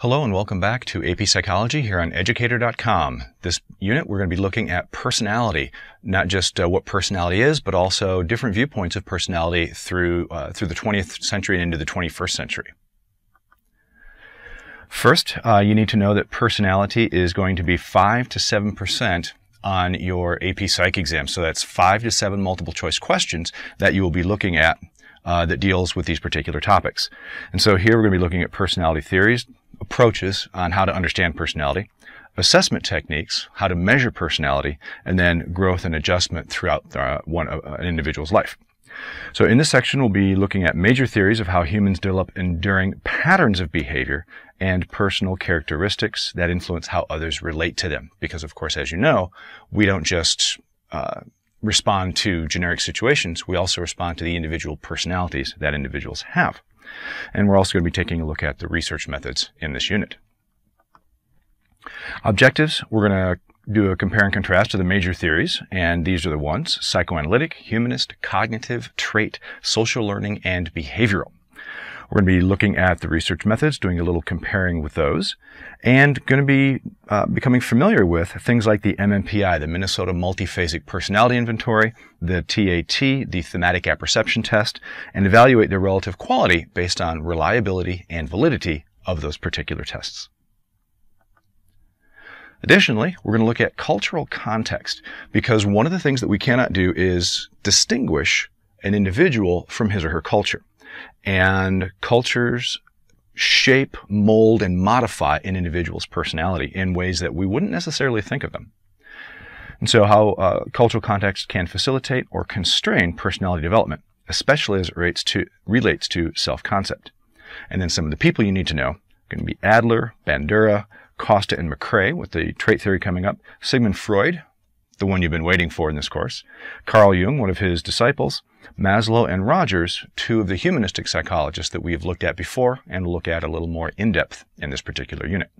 Hello and welcome back to AP Psychology here on educator.com. This unit we're going to be looking at personality, not just uh, what personality is, but also different viewpoints of personality through uh, through the 20th century and into the 21st century. First, uh, you need to know that personality is going to be 5 to 7% on your AP Psych exam. So that's 5 to 7 multiple choice questions that you will be looking at uh, that deals with these particular topics. And so here we're going to be looking at personality theories, approaches on how to understand personality, assessment techniques, how to measure personality, and then growth and adjustment throughout uh, one, uh, an individual's life. So in this section, we'll be looking at major theories of how humans develop enduring patterns of behavior and personal characteristics that influence how others relate to them. Because of course, as you know, we don't just uh, respond to generic situations. We also respond to the individual personalities that individuals have. And we're also going to be taking a look at the research methods in this unit. Objectives, we're going to do a compare and contrast to the major theories, and these are the ones, psychoanalytic, humanist, cognitive, trait, social learning, and behavioral. We're going to be looking at the research methods, doing a little comparing with those, and going to be uh, becoming familiar with things like the MMPI, the Minnesota Multiphasic Personality Inventory, the TAT, the Thematic Apperception Test, and evaluate their relative quality based on reliability and validity of those particular tests. Additionally, we're going to look at cultural context because one of the things that we cannot do is distinguish an individual from his or her culture. And cultures shape, mold, and modify an individual's personality in ways that we wouldn't necessarily think of them. And so how uh, cultural context can facilitate or constrain personality development, especially as it relates to, relates to self-concept. And then some of the people you need to know going to be Adler, Bandura, Costa, and McCrae with the trait theory coming up, Sigmund Freud, the one you've been waiting for in this course, Carl Jung, one of his disciples, Maslow and Rogers, two of the humanistic psychologists that we have looked at before and look at a little more in depth in this particular unit.